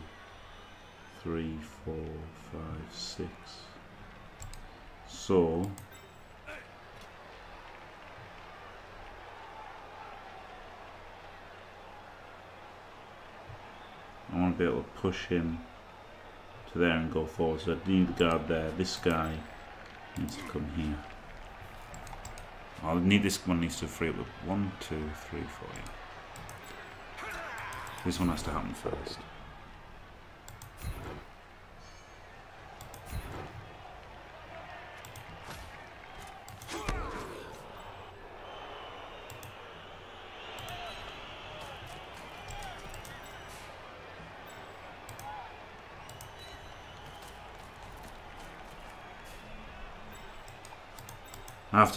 three, four, five, six. So I want to be able to push him to there and go forward. So I need the guard there. This guy needs to come here. I'll need this one needs to free up with one, two, three, four. Yeah. This one has to happen first.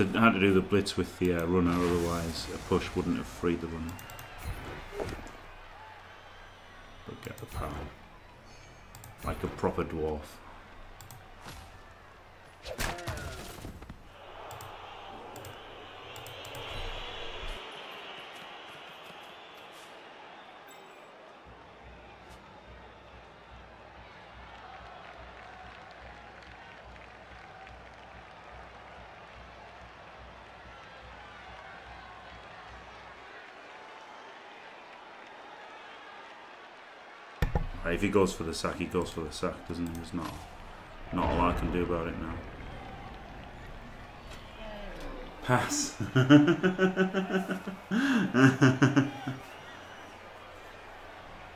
To had to do the blitz with the uh, runner, otherwise a push wouldn't have freed the runner. But get the power, like a proper dwarf. If he goes for the sack, he goes for the sack, doesn't he? There's not, not all I can do about it now. Pass.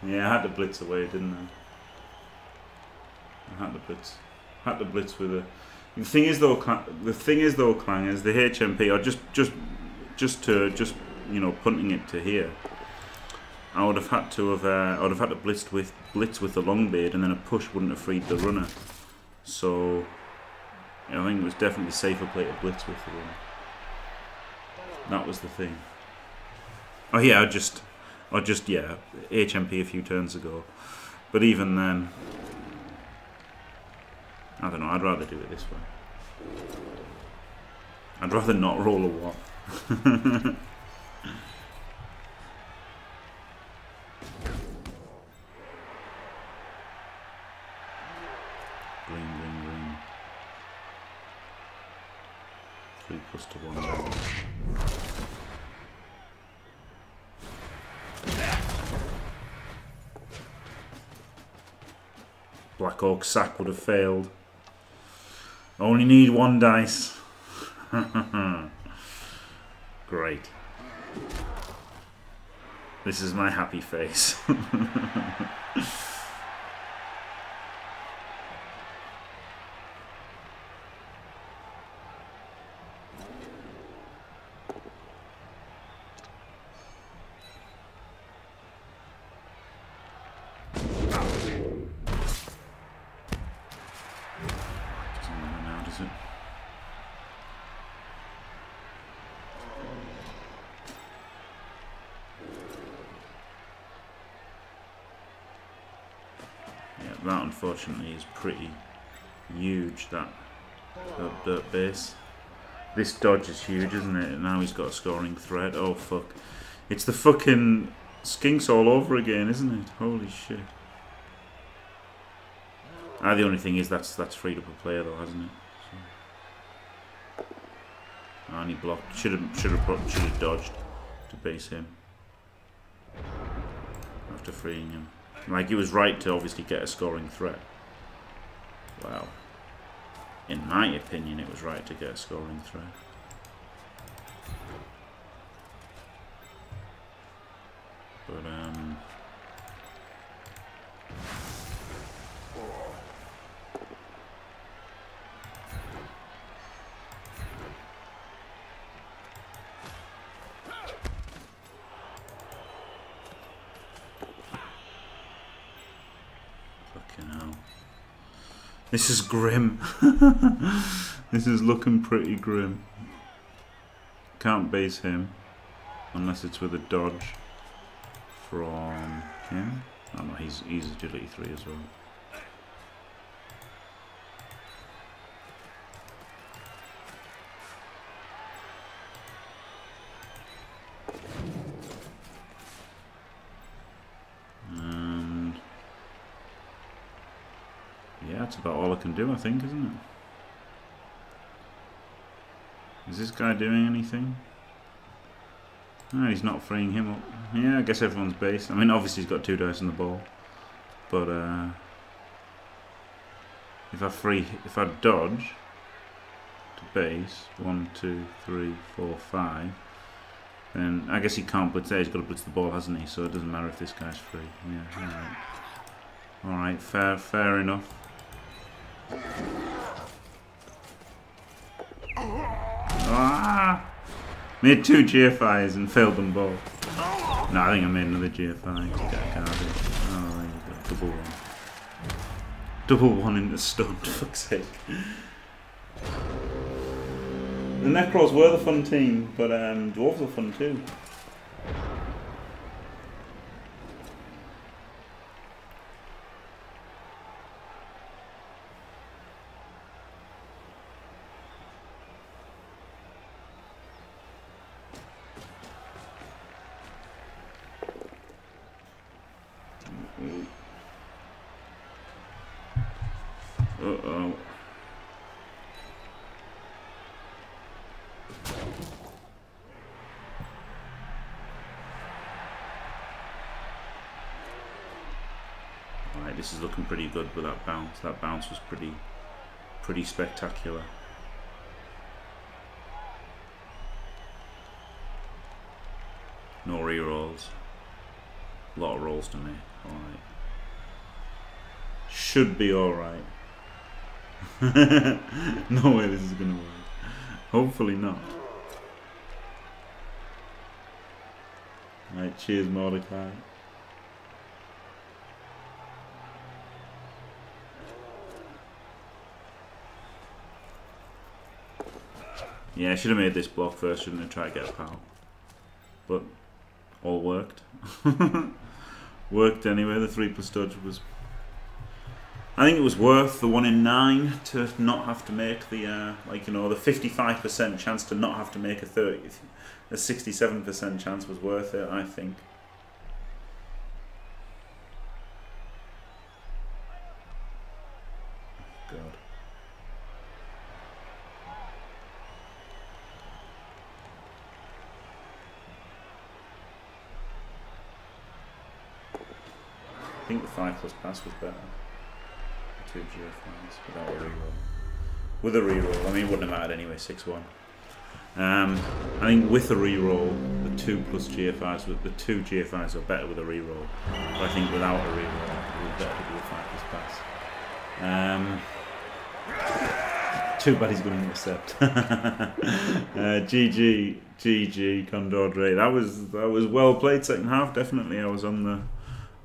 yeah, I had to blitz away, didn't I? I had to blitz. I had to blitz with a. The thing is though, the thing is though, clangers, the HMP are just, just, just to, just you know, punting it to here. I would have had to have uh, I would have had to blitz with blitz with the long beard, and then a push wouldn't have freed the runner. So yeah, I think it was definitely safer play to blitz with the runner. That was the thing. Oh yeah, I just I just yeah HMP a few turns ago, but even then, I don't know. I'd rather do it this way. I'd rather not roll a one. Black Orc sack would have failed. Only need one dice. Great. This is my happy face. unfortunately is pretty huge, that, dirt base. This dodge is huge, isn't it? Now he's got a scoring threat. Oh, fuck. It's the fucking skinks all over again, isn't it? Holy shit. Ah, the only thing is that's that's freed up a player though, hasn't it? So. And he blocked. Should have should have should have dodged to base him after freeing him. Like, he was right to obviously get a scoring threat. Well, in my opinion, it was right to get a scoring threat. But, um... This is grim. this is looking pretty grim. Can't base him unless it's with a dodge from him. Oh no, he's he's agility three as well. And yeah, that's about all I can do, I think, isn't it? Is this guy doing anything? No, he's not freeing him up. Yeah, I guess everyone's based. I mean, obviously he's got two dice on the ball. But, uh... If I free... If I dodge... To base... One, two, three, four, five... Then I guess he can't blitz there. He's got to blitz the ball, hasn't he? So it doesn't matter if this guy's free. Yeah, alright. Alright, fair, fair enough. Ah! Made two GFIs and failed them both. No, I think I made another GFI. Oh. Double one. Double one in the stun, fuck's sake. The Necros were the fun team, but um, Dwarves are fun too. Uh-oh. Alright, this is looking pretty good with that bounce. That bounce was pretty, pretty spectacular. No re-rolls. A lot of rolls to me. Alright. Should be alright. no way this is gonna work. Hopefully not. Alright, cheers Mordecai. Yeah, I should have made this block first, shouldn't I? Try to get a pal. But all worked. worked anyway, the 3 plus dodge was I think it was worth the one in nine to not have to make the uh, like you know the fifty five percent chance to not have to make a thirty, a sixty seven percent chance was worth it. I think. God. Plus pass was better two without a reroll. With a reroll, I mean, it wouldn't have mattered anyway, 6 1. Um, I think with a reroll, the 2 plus GFIs, with the 2 GFIs are better with a reroll. But I think without a reroll, it would be better to do a 5 plus pass. Um, too bad he's going to intercept. uh, GG, GG, Condor That was that was well played second half. Definitely, I was on the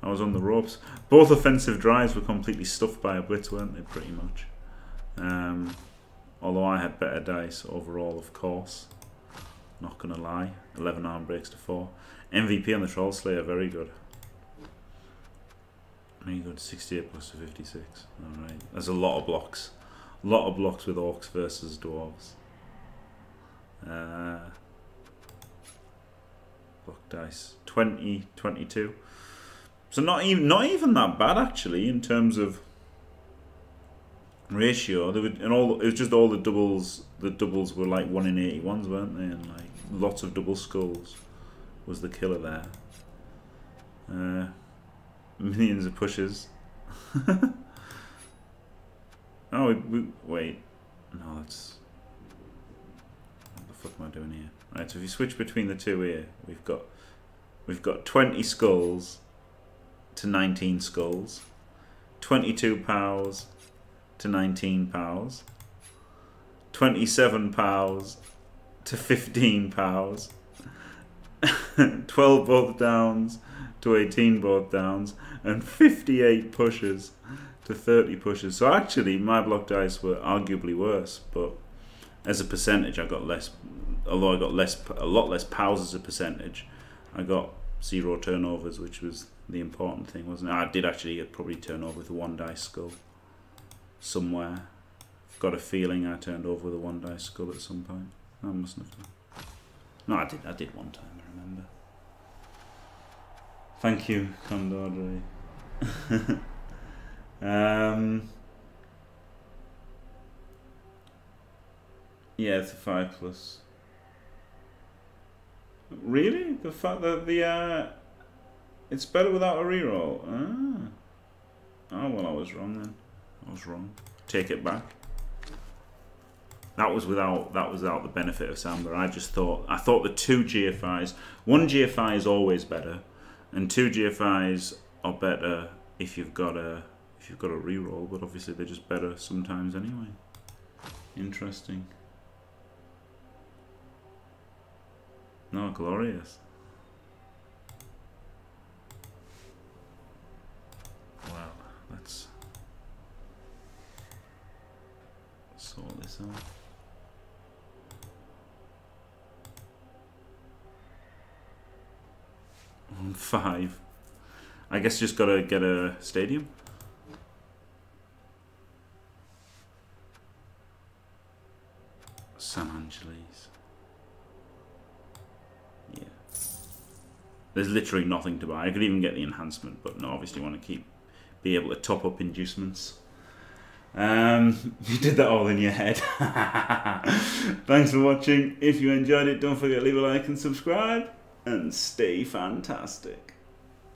I was on the ropes. Both offensive drives were completely stuffed by a blitz, weren't they? Pretty much. Um, although I had better dice overall, of course. Not gonna lie. 11 arm breaks to 4. MVP on the Troll Slayer, very good. Very good. 68 plus to plus 56. Alright. There's a lot of blocks. A lot of blocks with Orcs versus Dwarves. Uh, block dice. 20, 22. So not even not even that bad actually in terms of ratio. They and all it was just all the doubles. The doubles were like one in eighty ones, weren't they? And like lots of double skulls was the killer there. Uh, millions of pushes. oh, we, we, wait. No, that's what the fuck am I doing here? Right, so if you switch between the two here, we've got we've got twenty skulls to 19 skulls, 22 pows to 19 pows, 27 pows to 15 pows, 12 both downs to 18 both downs, and 58 pushes to 30 pushes. So actually, my block dice were arguably worse, but as a percentage, I got less. Although I got less, a lot less pows as a percentage, I got zero turnovers, which was the important thing, wasn't it? I did actually probably turn over with a one dice skull somewhere. I've got a feeling I turned over with a one dice skull at some point. I mustn't have done. No, I did. I did one time. I remember. Thank you, Condor. um. Yeah, it's a five plus. Really? The fact that the uh, it's better without a reroll. Ah. Oh well, I was wrong then. I was wrong. Take it back. That was without that was without the benefit of Samba. I just thought I thought the two GFIs, one GFI is always better, and two GFIs are better if you've got a if you've got a reroll. But obviously they're just better sometimes anyway. Interesting. No, glorious. Well, let's sort this out. On five. I guess just gotta get a stadium. San Angeles. Yeah. There's literally nothing to buy. I could even get the enhancement, but no, obviously want to keep be able to top up inducements. Um, you did that all in your head. Thanks for watching. If you enjoyed it, don't forget to leave a like and subscribe, and stay fantastic.